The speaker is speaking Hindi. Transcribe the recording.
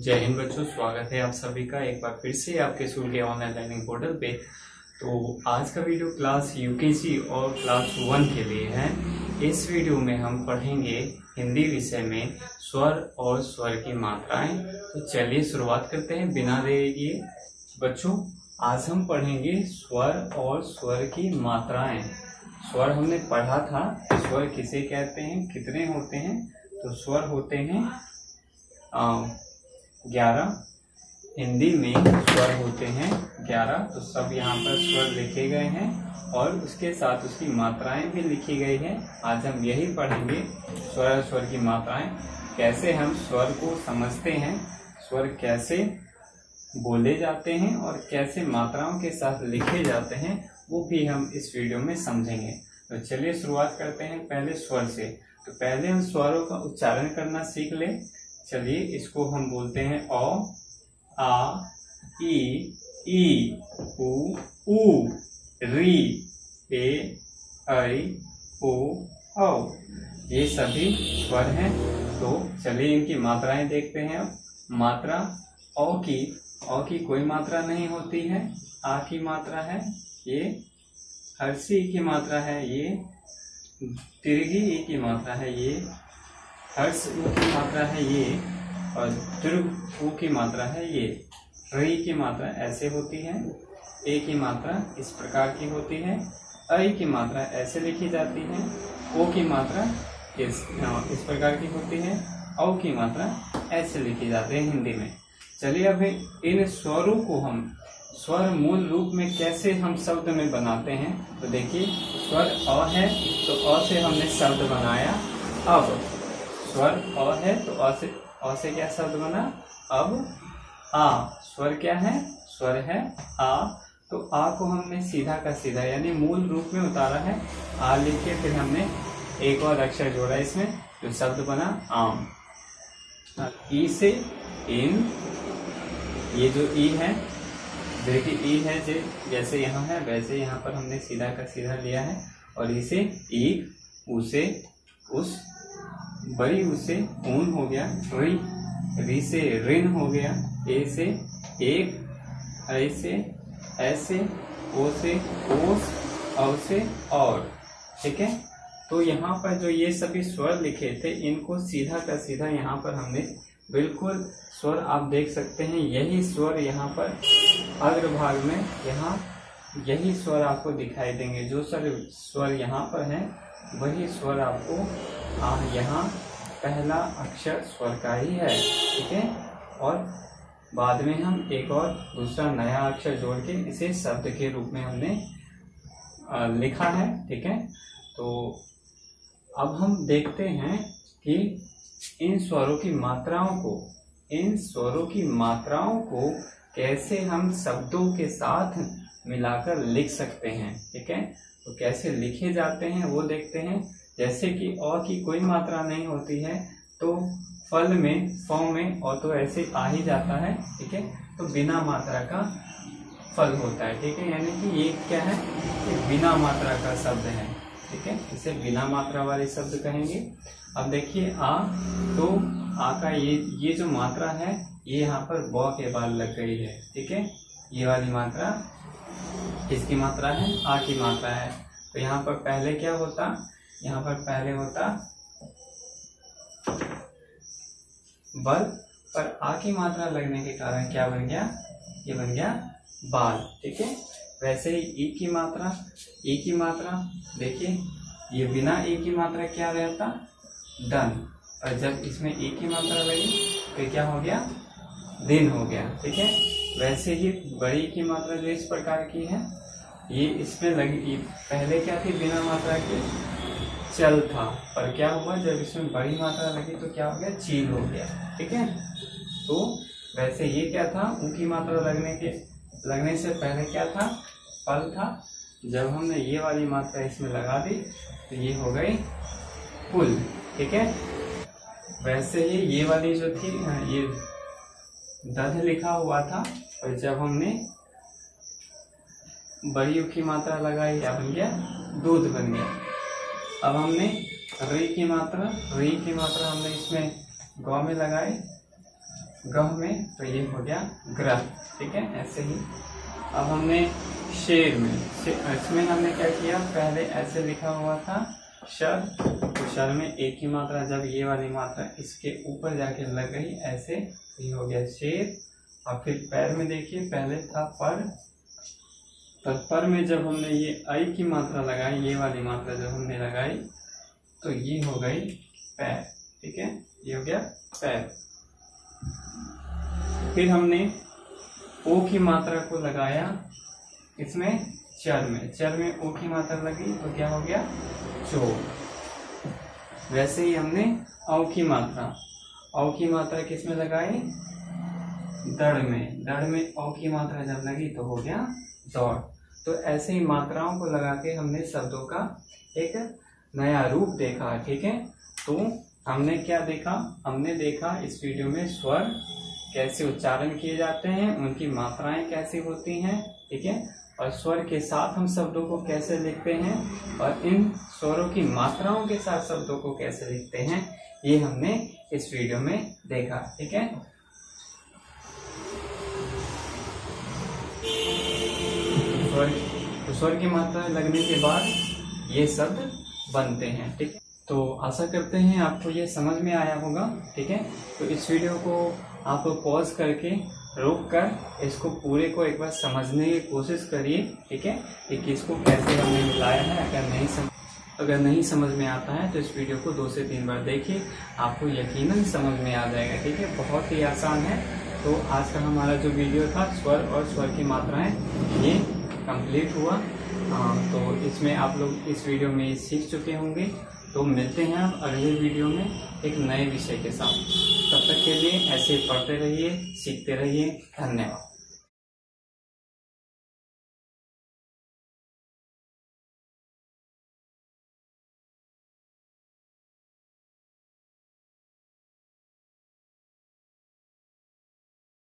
जय हिंद बच्चों, स्वागत है आप सभी का एक बार फिर से आपके स्कूल के ऑनलाइन लर्निंग पोर्टल पे। तो आज का वीडियो क्लास यूकेजी और क्लास वन के लिए है। इस वीडियो में हम पढ़ेंगे हिंदी विषय में स्वर और स्वर की मात्राएँ। तो चलिए शुरुआत करते हैं बिना देरी किए। बच्चों, आज हम पढ़ेंगे स्वर और स्वर की मात्राएँ। स्वर हमने पढ़ा था, स्वर किसे कहते हैं, कितने होते हैं? तो स्वर होते हैं ग्यारह। हिंदी में स्वर होते हैं ग्यारह तो सब यहाँ पर स्वर लिखे गए हैं और उसके साथ उसकी मात्राएँ भी लिखी गई है। आज हम यही पढ़ेंगे स्वर स्वर की मात्राएँ। कैसे हम स्वर को समझते हैं, स्वर कैसे बोले जाते हैं और कैसे मात्राओं के साथ लिखे जाते हैं, वो भी हम इस वीडियो में समझेंगे। तो चलिए शुरुआत करते हैं पहले स्वर से। तो पहले हम स्वरों का उच्चारण करना सीख ले। चलिए इसको हम बोलते हैं अ आ, ई ई, उ उ, री, ए, ऐ ओ औ। ये सभी स्वर हैं तो चलिए इनकी मात्राएँ देखते हैं। अब मात्रा अ की अ की कोई मात्रा नहीं होती है, आ की मात्रा है, ये हर्षी की मात्रा है, ये, तिरगी की मात्रा है, ये हर्ष ऊ की मात्रा है ये और दीर्घ ऊ की मात्रा है ये। री की मात्रा ऐसे होती है, ए की मात्रा इस प्रकार की होती है ऐ की मात्रा ऐसे लिखी जाती है, ओ की मात्रा इस इस प्रकार की होती है, औ की मात्रा ऐसे लिखी जाती है हिंदी में। चलिए अभी इन स्वरों को हम, स्वर मूल रूप में कैसे हम शब्द में बनाते हैं तो देखिए, स्वर अ है तो अ से हमने शब्द बनाया, अब। स्वर अ है तो अ से अ से क्या शब्द बना? अब आ। स्वर क्या है? स्वर है आ। तो आ को हमने सीधा का सीधा, यानी मूल रूप में उतारा है। आ लिख के फिर हमने एक और अक्षर जोड़ा इसमें जो शब्द बना आम। ई से इन, ये जो ई है, देखिए, ई है जो, जैसे यहाँ है, वैसे यहाँ पर हमने सीधा का सीधा लिया है, और इसे एक उसे, उस बड़ी उसे ऊन हो गया, री री से ऋण हो गया, ए से एक ऐसे ऐसे, ओ से ओस, औ से और, ठीक है? तो यहाँ पर जो ये सभी स्वर लिखे थे, इनको सीधा का सीधा यहाँ पर हमने बिल्कुल स्वर आप देख सकते हैं। यही स्वर यहाँ पर अग्रभाग में यहाँ यही स्वर आपको दिखाई देंगे। जो सर स्वर यहाँ पर है, वही स्वर आपको यहाँ पहला अक्षर स्वर का ही है, ठीक है? और बाद में हम एक और, दूसरा नया अक्षर जोड़ के इसे शब्द के रूप में हमने लिखा है, ठीक है? तो अब हम देखते हैं कि इन स्वरों की मात्राओं को, इन स्वरों की मात्राओं को कैसे हम शब्दों के साथ मिलाकर लिख सकते हैं, ठीक है? तो कैसे लिखे जाते हैं वो देखते हैं। जैसे कि अ की कोई मात्रा नहीं होती है तो फल में, फ में और तो ऐसे आ ही जाता है, ठीक है? तो बिना मात्रा का फल होता है, ठीक है? यानी कि ये क्या है? ये बिना मात्रा का शब्द है, ठीक है? इसे बिना मात्रा वाले शब्द कहेंगे। अब देखिए, आ तो आ का ये ये जो मात्रा है, ये यहाँ पर ब के बाद लग गई है, ठीक है? ये वाली मात्रा किसकी मात्रा है आ की मात्रा है। तो यहाँ पर पहले क्या होता? यहाँ पर पहले होता बल, पर आ की मात्रा लगने के कारण क्या बन गया? ये बन गया बाल, ठीक है? वैसे ही ई की मात्रा, ई की मात्रा, देखिए, ये बिना ई की मात्रा क्या रहता? डन। और जब इसमें ई की मात्रा लगी तो क्या हो गया? दिन हो गया, ठीक है? वैसे ही बड़ी की मात्रा जो इस प्रकार की है ये इसमें लगी पहले क्या थी बिना मात्रा के? चल था। पर क्या हुआ, जब इसमें बड़ी मात्रा लगी तो क्या हो गया? चील हो गया। ठीक है? तो वैसे ये क्या था? ऊ मात्रा लगने के, लगने से पहले क्या था? पल था। जब हमने ये वाली मात्रा इसमें लगा दी तो ये हो गई पुल ठीक है? वैसे ही ये वाली जो थी ये दध लिखा हुआ था। और जब हमने बड़ी की मात्रा लगाई बन गया? दूध बन गया। अब हमने री की मात्रा, री की मात्रा हमने इसमें गौ में लगाई। गह में तो ये हो गया ग्रह, ठीक है? ऐसे ही। अब हमने शेर में इसमें हमने क्या किया? पहले ऐसे लिखा हुआ था, शर तो शर में एक ही मात्रा, जब ये वाली मात्रा इसके ऊपर जाके लग गई, ऐसे तो ये हो गया शेर। और फिर पैर में देखिए, पहले था पर तो पर में जब हमने ये आई की मात्रा लगाई, ये वाली मात्रा जब हमने लगाई तो ये हो गई पैर, ठीक है? ये हो गया पैर। फिर हमने ओ की मात्रा को लगाया इसमें चर में। चर में ओ की मात्रा लगी तो क्या हो गया? चोर वैसे ही हमने औ की मात्रा। औ की मात्रा किसमें लगाई? दड़ में। दड़ में औ की मात्रा जब लगी तो हो गया दौड़। तो ऐसे ही मात्राओं को लगा के हमने शब्दों का एक नया रूप देखा, ठीक है? तो हमने क्या देखा? हमने देखा इस वीडियो में स्वर कैसे उच्चारण किए जाते हैं, उनकी मात्राएँ कैसी होती हैं, ठीक है? और स्वर के साथ हम शब्दों को कैसे लिखते हैं और इन स्वरों की मात्राओं के साथ शब्दों को कैसे लिखते हैं, ये हमने इस वीडियो में देखा, ठीक है? स्वर तो स्वर की मात्रा लगने के बाद ये शब्द बनते हैं, ठीक? है तो आशा करते हैं आपको ये समझ में आया होगा, ठीक है? तो इस वीडियो को आप पॉज करके रोक कर इसको पूरे को एक बार समझने की कोशिश करिए, ठीक है? कि किसको कैसे हमने मिलाया है, अगर नहीं समझ अगर नहीं समझ में आता है तो इस वीडियो को दो से तीन बार देखिए, आपको यकीनन समझ में आ जाएगा, ठीक है? बहुत ही आसान है। तो आज का हमारा जो वीडियो था, स्वर और स्वर की मात्राएँ ये कंप्लीट हुआ। आ, तो इसमें आप लोग इस वीडियो में सीख चुके होंगे। तो मिलते हैं आप अगले वीडियो में एक नए विषय के साथ। तब तक के लिए ऐसे पढ़ते रहिए सीखते रहिए। धन्यवाद।